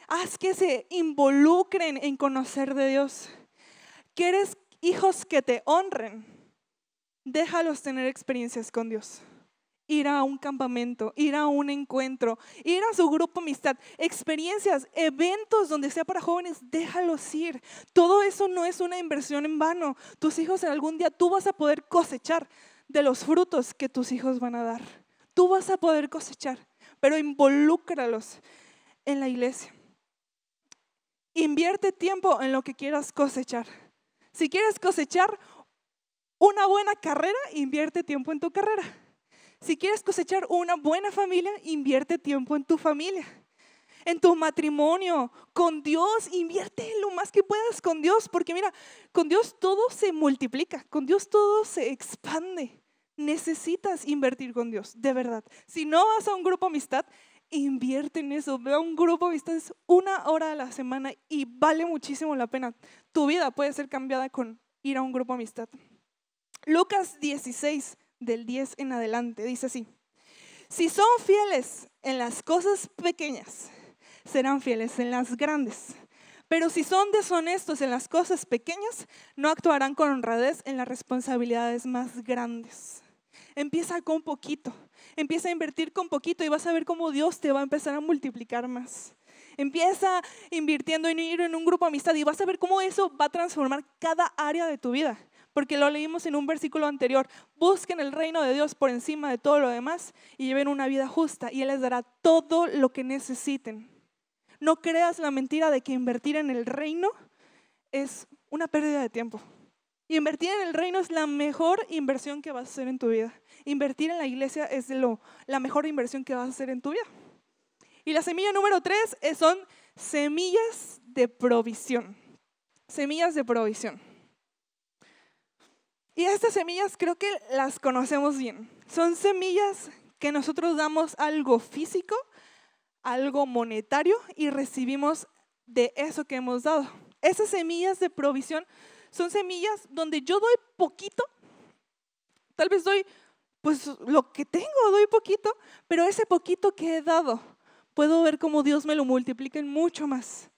Haz que se involucren en conocer de Dios. ¿Quieres hijos que te honren? Déjalos tener experiencias con Dios ir a un campamento, ir a un encuentro, ir a su grupo amistad, experiencias, eventos donde sea para jóvenes, déjalos ir. Todo eso no es una inversión en vano. Tus hijos en algún día tú vas a poder cosechar de los frutos que tus hijos van a dar. Tú vas a poder cosechar, pero involúcralos en la iglesia. Invierte tiempo en lo que quieras cosechar. Si quieres cosechar una buena carrera, invierte tiempo en tu carrera. Si quieres cosechar una buena familia, invierte tiempo en tu familia. En tu matrimonio, con Dios, invierte lo más que puedas con Dios, porque mira, con Dios todo se multiplica, con Dios todo se expande. Necesitas invertir con Dios, de verdad. Si no vas a un grupo amistad, invierte en eso. Ve a un grupo amistad, es una hora a la semana y vale muchísimo la pena. Tu vida puede ser cambiada con ir a un grupo amistad. Lucas 16, del 10 en adelante. Dice así, si son fieles en las cosas pequeñas, serán fieles en las grandes. Pero si son deshonestos en las cosas pequeñas, no actuarán con honradez en las responsabilidades más grandes. Empieza con poquito, empieza a invertir con poquito y vas a ver cómo Dios te va a empezar a multiplicar más. Empieza invirtiendo en ir en un grupo de amistad y vas a ver cómo eso va a transformar cada área de tu vida porque lo leímos en un versículo anterior. Busquen el reino de Dios por encima de todo lo demás y lleven una vida justa y Él les dará todo lo que necesiten. No creas la mentira de que invertir en el reino es una pérdida de tiempo. Invertir en el reino es la mejor inversión que vas a hacer en tu vida. Invertir en la iglesia es lo, la mejor inversión que vas a hacer en tu vida. Y la semilla número tres son semillas de provisión. Semillas de provisión. Y estas semillas creo que las conocemos bien. Son semillas que nosotros damos algo físico, algo monetario y recibimos de eso que hemos dado. Esas semillas de provisión son semillas donde yo doy poquito, tal vez doy pues lo que tengo, doy poquito, pero ese poquito que he dado, puedo ver cómo Dios me lo multiplica en mucho más.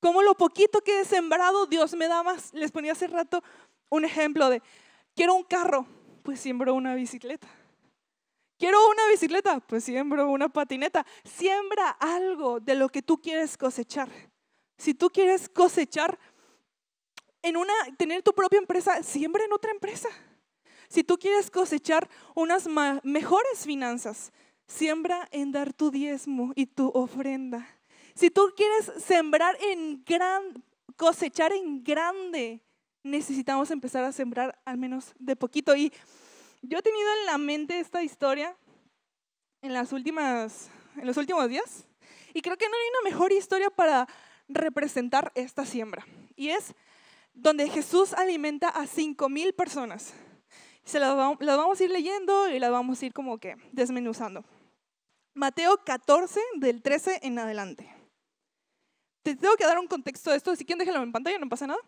Como lo poquito que he sembrado, Dios me da más. Les ponía hace rato un ejemplo de, Quiero un carro, pues siembro una bicicleta. Quiero una bicicleta, pues siembro una patineta. Siembra algo de lo que tú quieres cosechar. Si tú quieres cosechar en una, tener tu propia empresa, siembra en otra empresa. Si tú quieres cosechar unas mejores finanzas, siembra en dar tu diezmo y tu ofrenda. Si tú quieres sembrar en gran, cosechar en grande, necesitamos empezar a sembrar al menos de poquito. Y yo he tenido en la mente esta historia en, las últimas, en los últimos días y creo que no hay una mejor historia para representar esta siembra. y es donde Jesús alimenta a cinco mil personas. Se las, vamos a ir leyendo y las vamos a ir como que desmenuzando. Mateo 14, del 13 en adelante. Te tengo que dar un contexto de esto, si quieren déjenlo en pantalla, no pasa nada.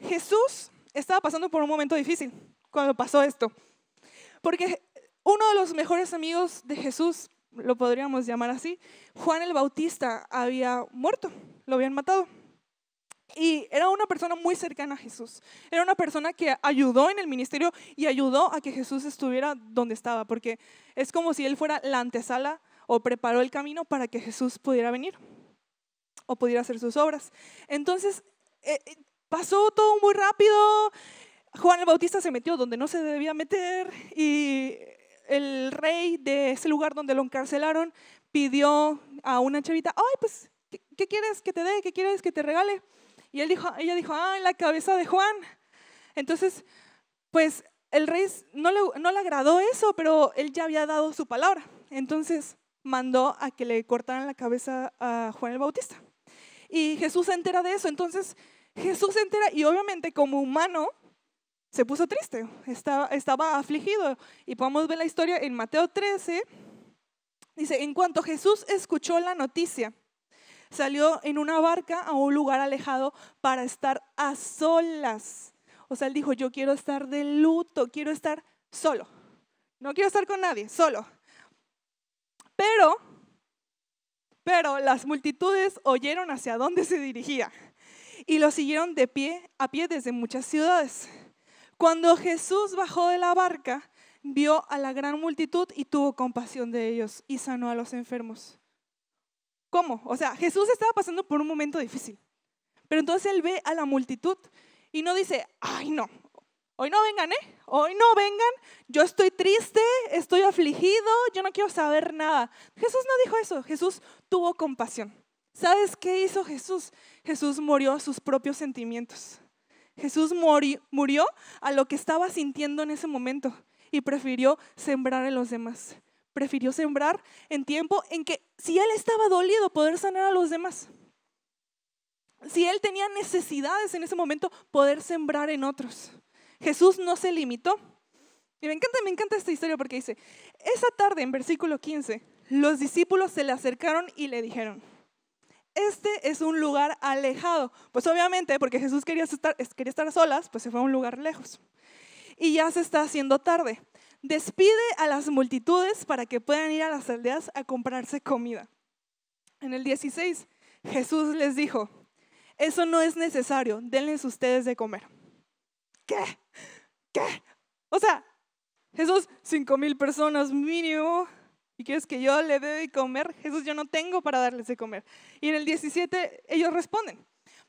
Jesús estaba pasando por un momento difícil cuando pasó esto, porque uno de los mejores amigos de Jesús, lo podríamos llamar así, Juan el Bautista, había muerto, lo habían matado. Y era una persona muy cercana a Jesús. Era una persona que ayudó en el ministerio y ayudó a que Jesús estuviera donde estaba, porque es como si él fuera la antesala o preparó el camino para que Jesús pudiera venir o pudiera hacer sus obras. Entonces, eh, eh, pasó todo muy rápido. Juan el Bautista se metió donde no se debía meter y el rey de ese lugar donde lo encarcelaron pidió a una chavita, ay, pues, ¿qué, quieres que te dé? ¿Qué quieres que te regale? Y él dijo, ella dijo, ah, la cabeza de Juan. Entonces, pues el rey no le, no le agradó eso, pero él ya había dado su palabra. Entonces mandó a que le cortaran la cabeza a Juan el Bautista. Y Jesús se entera de eso. Entonces Jesús se entera y obviamente como humano se puso triste, estaba, afligido. Y podemos ver la historia en Mateo 13. Dice, en cuanto Jesús escuchó la noticia, salió en una barca a un lugar alejado para estar a solas. O sea, él dijo, yo quiero estar de luto, quiero estar solo. No quiero estar con nadie, solo. Pero, pero las multitudes oyeron hacia dónde se dirigía y lo siguieron de pie a pie desde muchas ciudades. Cuando Jesús bajó de la barca, vio a la gran multitud y tuvo compasión de ellos y sanó a los enfermos. ¿Cómo? O sea, Jesús estaba pasando por un momento difícil. Pero entonces él ve a la multitud y no dice, ay no, hoy no vengan, ¿eh? Hoy no vengan, yo estoy triste, estoy afligido, yo no quiero saber nada. Jesús no dijo eso, Jesús tuvo compasión. ¿Sabes qué hizo Jesús? Jesús murió a sus propios sentimientos. Jesús murió a lo que estaba sintiendo en ese momento y prefirió sembrar en los demás prefirió sembrar en tiempo en que si él estaba dolido, poder sanar a los demás. Si él tenía necesidades en ese momento, poder sembrar en otros. Jesús no se limitó. Y me encanta, me encanta esta historia porque dice, esa tarde en versículo 15, los discípulos se le acercaron y le dijeron, este es un lugar alejado. Pues obviamente, porque Jesús quería estar, quería estar a solas, pues se fue a un lugar lejos. Y ya se está haciendo tarde despide a las multitudes para que puedan ir a las aldeas a comprarse comida. En el 16, Jesús les dijo, eso no es necesario, denles ustedes de comer. ¿Qué? ¿Qué? O sea, Jesús, cinco mil personas mínimo, y quieres que yo le dé de comer, Jesús, yo no tengo para darles de comer. Y en el 17 ellos responden,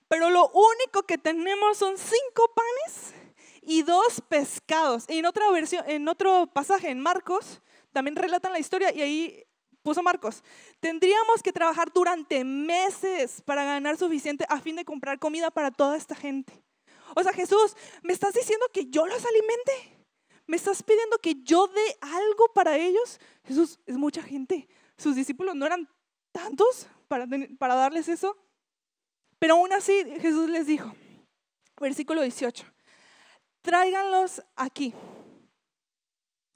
pero lo único que tenemos son cinco panes y dos pescados. En otra versión, en otro pasaje, en Marcos, también relatan la historia y ahí puso Marcos. Tendríamos que trabajar durante meses para ganar suficiente a fin de comprar comida para toda esta gente. O sea, Jesús, ¿me estás diciendo que yo los alimente? ¿Me estás pidiendo que yo dé algo para ellos? Jesús, es mucha gente. Sus discípulos no eran tantos para, para darles eso. Pero aún así Jesús les dijo, versículo 18, tráiganlos aquí.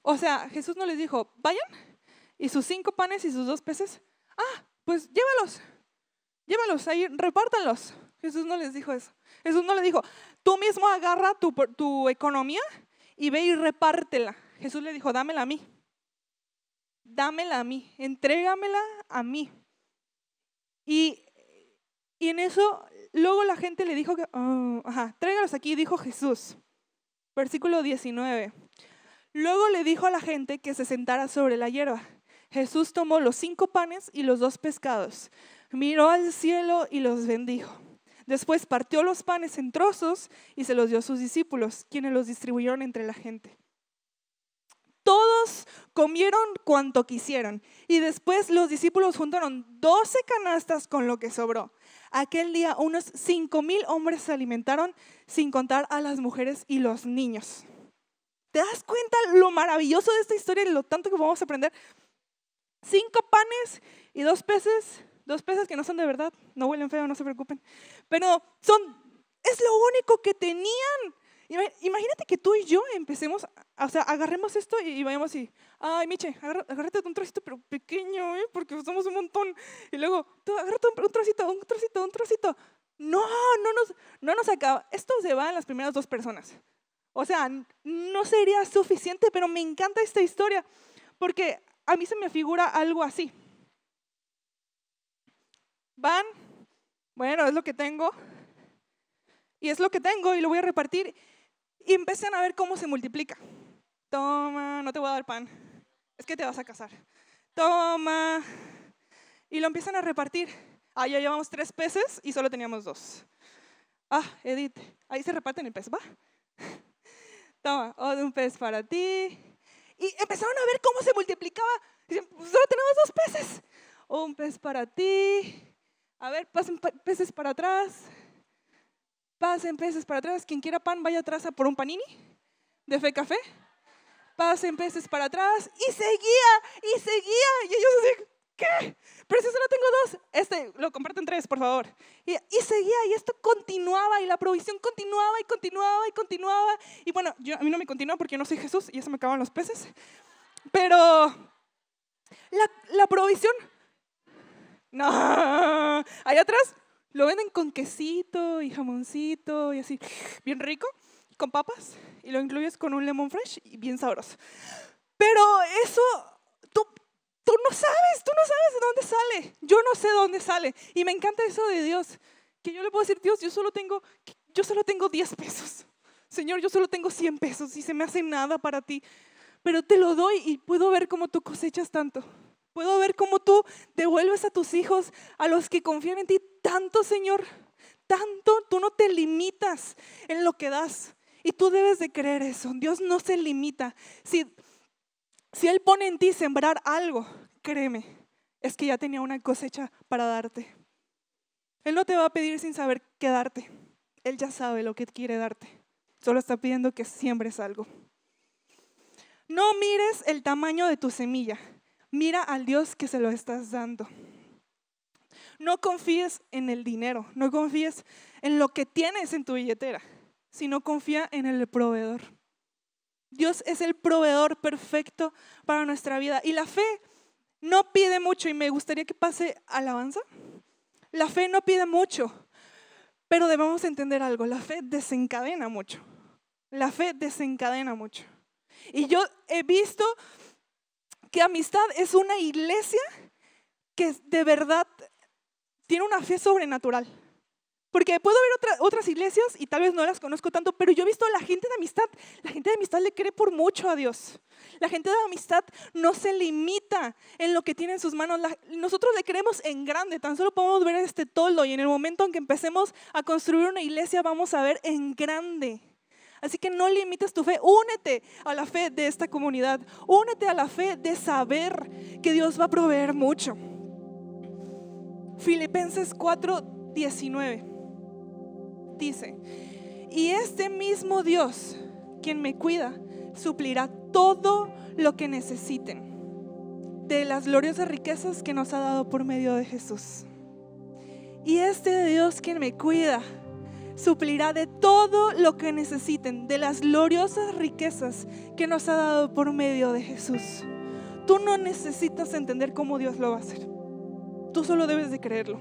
O sea, Jesús no les dijo, vayan y sus cinco panes y sus dos peces. Ah, pues llévalos, llévalos ahí, repártanlos. Jesús no les dijo eso. Jesús no le dijo, tú mismo agarra tu, tu economía y ve y repártela. Jesús le dijo, dámela a mí. Dámela a mí, entrégamela a mí. Y, y en eso, luego la gente le dijo que, oh, ajá, tráigalos aquí, dijo Jesús. Versículo 19. Luego le dijo a la gente que se sentara sobre la hierba. Jesús tomó los cinco panes y los dos pescados, miró al cielo y los bendijo. Después partió los panes en trozos y se los dio a sus discípulos, quienes los distribuyeron entre la gente. Todos comieron cuanto quisieron y después los discípulos juntaron doce canastas con lo que sobró. Aquel día unos cinco mil hombres se alimentaron sin contar a las mujeres y los niños. ¿Te das cuenta lo maravilloso de esta historia y lo tanto que a aprender? Cinco panes y dos peces dos peces que no son de verdad, no huelen feo, no se preocupen. Pero son, es lo único que tenían. Imagínate que tú y yo empecemos, o sea, agarremos esto y, vayamos así. Ay, Miche, agárrate un trocito, pero pequeño, ¿eh? porque somos un montón. Y luego, tú agárrate un, trocito, un trocito, un trocito. No, no nos, no nos acaba. Esto se va en las primeras dos personas. O sea, no sería suficiente, pero me encanta esta historia, porque a mí se me figura algo así. Van, bueno, es lo que tengo, y es lo que tengo, y lo voy a repartir, y empiezan a ver cómo se multiplica. Toma, no te voy a dar pan, es que te vas a casar. Toma, y lo empiezan a repartir. Ah, ya llevamos tres peces y solo teníamos dos. Ah, Edith, ahí se reparten el pez, ¿va? Toma, un pez para ti. Y empezaron a ver cómo se multiplicaba. Dicen, solo tenemos dos peces. Un pez para ti. A ver, pasen peces para atrás. Pasen peces para atrás. Quien quiera pan, vaya atrás a por un panini de fe café. Pasen peces para atrás. Y seguía, y seguía. Y ellos así, ¿qué? Pero si solo tengo dos, este, lo comparten tres, por favor. Y, y, seguía, y esto continuaba, y la provisión continuaba, y continuaba, y continuaba. Y bueno, yo, a mí no me continúa porque yo no soy Jesús, y ya se me acaban los peces. Pero la provisión, no, allá atrás lo venden con quesito y jamoncito, y así, bien rico, con papas, y lo incluyes con un lemon fresh, y bien sabroso. Pero eso Tú no sabes, tú no sabes de dónde sale. Yo no sé de dónde sale. Y me encanta eso de Dios. Que yo le puedo decir, Dios, yo solo tengo, yo solo tengo 10 pesos. Señor, yo solo tengo 100 pesos y se me hace nada para ti. Pero te lo doy y puedo ver cómo tú cosechas tanto. Puedo ver cómo tú devuelves a tus hijos, a los que confían en ti, tanto, Señor. Tanto, tú no te limitas en lo que das. Y tú debes de creer eso. Dios no se limita. Si si Él pone en ti sembrar algo, créeme, es que ya tenía una cosecha para darte. Él no te va a pedir sin saber qué darte. Él ya sabe lo que quiere darte. Solo está pidiendo que siembres algo. No mires el tamaño de tu semilla. Mira al Dios que se lo estás dando. No confíes en el dinero, no confíes en lo que tienes en tu billetera, sino confía en el proveedor. Dios es el proveedor perfecto para nuestra vida. Y la fe no pide mucho, y me gustaría que pase alabanza. La fe no pide mucho, pero debemos entender algo, la fe desencadena mucho. La fe desencadena mucho. Y yo he visto que amistad es una iglesia que de verdad tiene una fe sobrenatural. Porque puedo ver otras iglesias y tal vez no las conozco tanto, pero yo he visto a la gente de amistad. La gente de amistad le cree por mucho a Dios. La gente de amistad no se limita en lo que tiene en sus manos. nosotros le creemos en grande. Tan solo podemos ver este toldo y en el momento en que empecemos a construir una iglesia vamos a ver en grande. Así que no limites tu fe, únete a la fe de esta comunidad, únete a la fe de saber que Dios va a proveer mucho. Filipenses 4, 19 dice, y este mismo Dios, quien me cuida, suplirá todo lo que necesiten de las gloriosas riquezas que nos ha dado por medio de Jesús. Y este Dios quien me cuida, suplirá de todo lo que necesiten, de las gloriosas riquezas que nos ha dado por medio de Jesús. Tú no necesitas entender cómo Dios lo va a hacer. Tú solo debes de creerlo.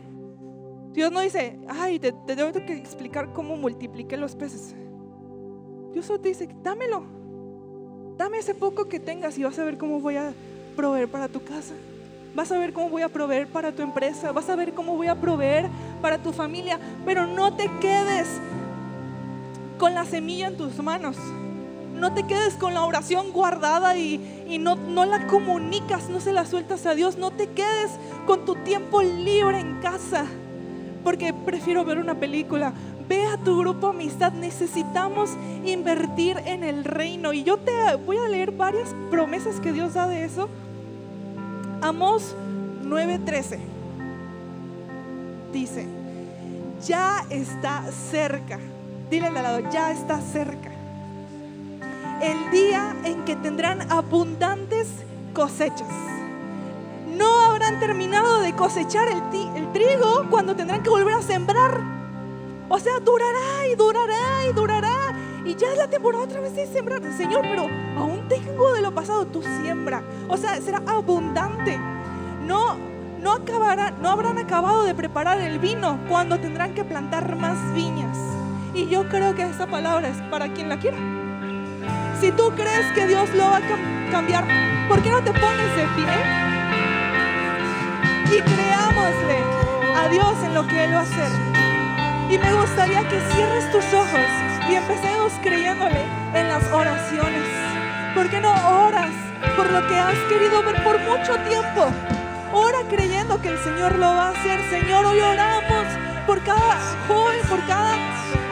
Dios no dice, ay, te, tengo que explicar cómo multipliqué los peces. Dios solo te dice, dámelo. Dame ese poco que tengas y vas a ver cómo voy a proveer para tu casa. Vas a ver cómo voy a proveer para tu empresa. Vas a ver cómo voy a proveer para tu familia. Pero no te quedes con la semilla en tus manos. No te quedes con la oración guardada y, y no, no la comunicas, no se la sueltas a Dios. No te quedes con tu tiempo libre en casa porque prefiero ver una película. Ve a tu grupo amistad, necesitamos invertir en el reino. Y yo te voy a leer varias promesas que Dios da de eso. Amos 9:13 dice, ya está cerca. Dile al lado, ya está cerca. El día en que tendrán abundantes cosechas. No habrán terminado de cosechar el, el trigo cuando tendrán que volver a sembrar. O sea, durará y durará y durará. Y ya es la temporada otra vez de sembrar. Señor, pero aún tengo de lo pasado, tu siembra. O sea, será abundante. No, no, acabarán, no habrán acabado de preparar el vino cuando tendrán que plantar más viñas. Y yo creo que esa palabra es para quien la quiera. Si tú crees que Dios lo va a cambiar, ¿por qué no te pones de pie? Y creámosle a Dios en lo que Él va a hacer. Y me gustaría que cierres tus ojos y empecemos creyéndole en las oraciones. ¿Por qué no oras por lo que has querido ver por mucho tiempo? Ora creyendo que el Señor lo va a hacer. Señor, hoy oramos por cada joven, por cada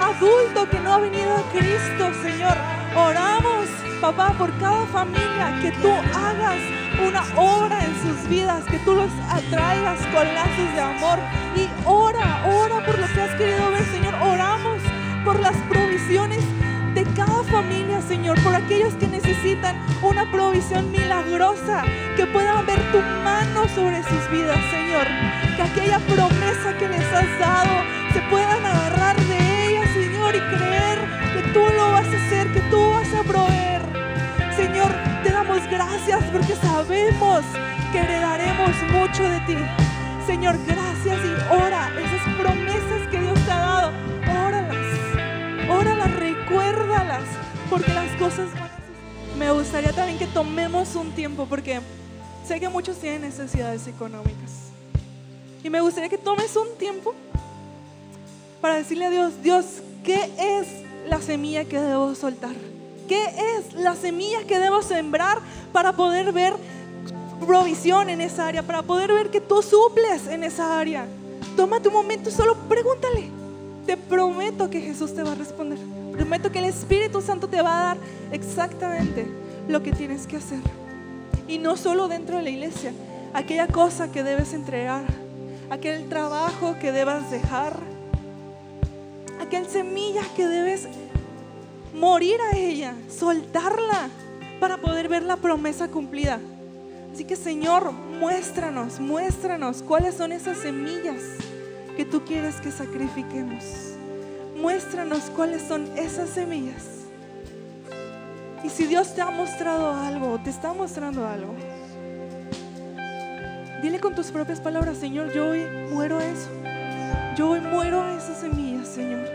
adulto que no ha venido a Cristo, Señor. Oramos, papá, por cada familia, que tú hagas una obra en sus vidas, que tú los atraigas con lazos de amor. Y ora, ora por lo que has querido ver, por las provisiones de cada familia, Señor, por aquellos que necesitan una provisión milagrosa, que puedan ver tu mano sobre sus vidas, Señor. Que aquella promesa que les has dado se puedan agarrar de ella, Señor, y creer que tú lo vas a hacer, que tú vas a proveer. Señor, te damos gracias porque sabemos que heredaremos mucho de ti. Señor, gracias y ora esas promesas porque las cosas Me gustaría también que tomemos un tiempo, porque sé que muchos tienen necesidades económicas. Y me gustaría que tomes un tiempo para decirle a Dios, Dios, ¿qué es la semilla que debo soltar? ¿Qué es la semilla que debo sembrar para poder ver provisión en esa área, para poder ver que tú suples en esa área? Tómate un momento y solo pregúntale. Te prometo que Jesús te va a responder. Prometo que el Espíritu Santo te va a dar exactamente lo que tienes que hacer. Y no solo dentro de la iglesia, aquella cosa que debes entregar, aquel trabajo que debas dejar, aquel semilla que debes morir a ella, soltarla para poder ver la promesa cumplida. Así que Señor, muéstranos, muéstranos cuáles son esas semillas que tú quieres que sacrifiquemos. Muéstranos cuáles son esas semillas. Y si Dios te ha mostrado algo, te está mostrando algo, dile con tus propias palabras, Señor, yo hoy muero a eso. Yo hoy muero a esas semillas, Señor.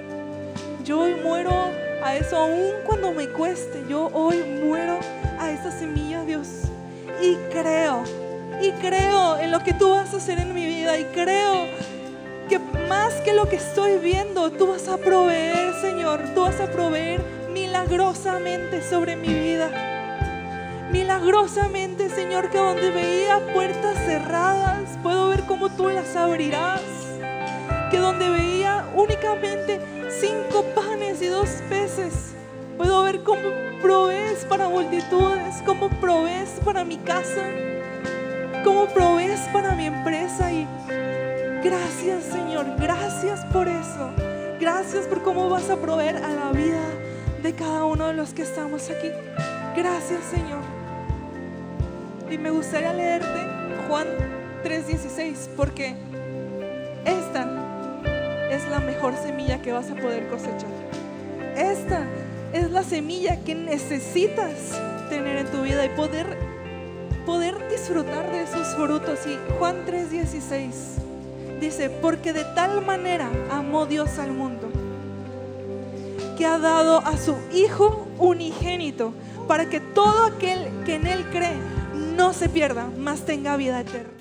Yo hoy muero a eso aún cuando me cueste. Yo hoy muero a esa semilla, Dios. Y creo, y creo en lo que tú vas a hacer en mi vida. Y creo que más que lo que estoy viendo, tú vas a proveer, Señor. Tú vas a proveer milagrosamente sobre mi vida. Milagrosamente, Señor, que donde veía puertas cerradas, puedo ver cómo tú las abrirás. Que donde veía únicamente cinco panes y dos peces, puedo ver cómo provees para multitudes, cómo provees para mi casa, cómo provees para mi empresa. Y gracias, Señor, gracias por eso. Gracias por cómo vas a proveer a la vida de cada uno de los que estamos aquí. Gracias, Señor. Y me gustaría leerte Juan 3:16, porque esta es la mejor semilla que vas a poder cosechar. Esta es la semilla que necesitas tener en tu vida y poder, poder disfrutar de esos frutos. Y Juan 3:16 dice, porque de tal manera amó Dios al mundo, que ha dado a su Hijo unigénito, para que todo aquel que en Él cree no se pierda, mas tenga vida eterna.